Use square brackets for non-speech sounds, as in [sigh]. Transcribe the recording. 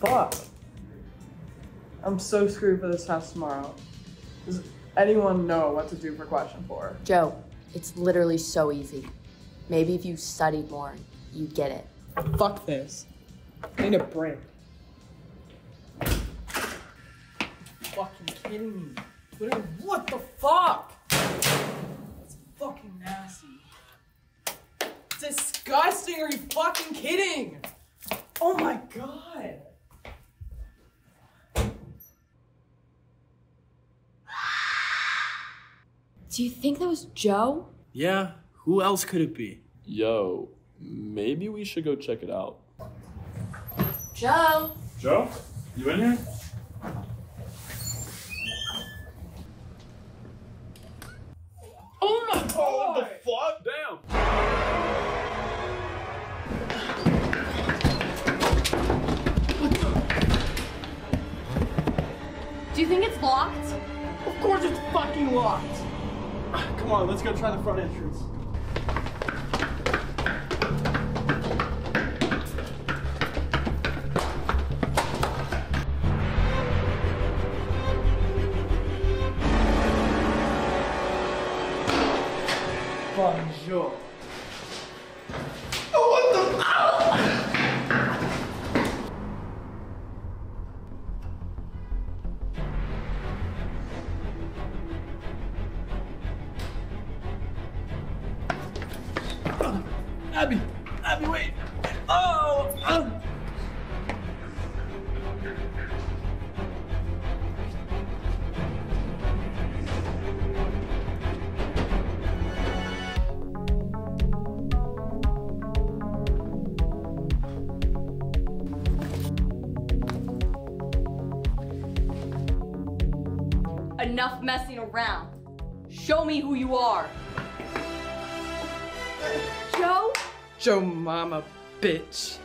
What? I'm so screwed for this test tomorrow. Does anyone know what to do for question four? Joe, it's literally so easy. Maybe if you studied more, you'd get it. Fuck this. I need a break. Fucking kidding me. Literally, what the fuck? It's fucking nasty. Disgusting, are you fucking kidding? Oh my god. Do you think that was Joe? Yeah, who else could it be? Yo, maybe we should go check it out. Joe? Joe, you in here? Oh my god! what the fuck? Damn! Do you think it's locked? Of course it's fucking locked! [sighs] Come on, let's go try the front entrance. Bonjour. Abby! Abby, wait! Oh! uh. Enough messing around. Show me who you are. Joe? Joe Mama, bitch.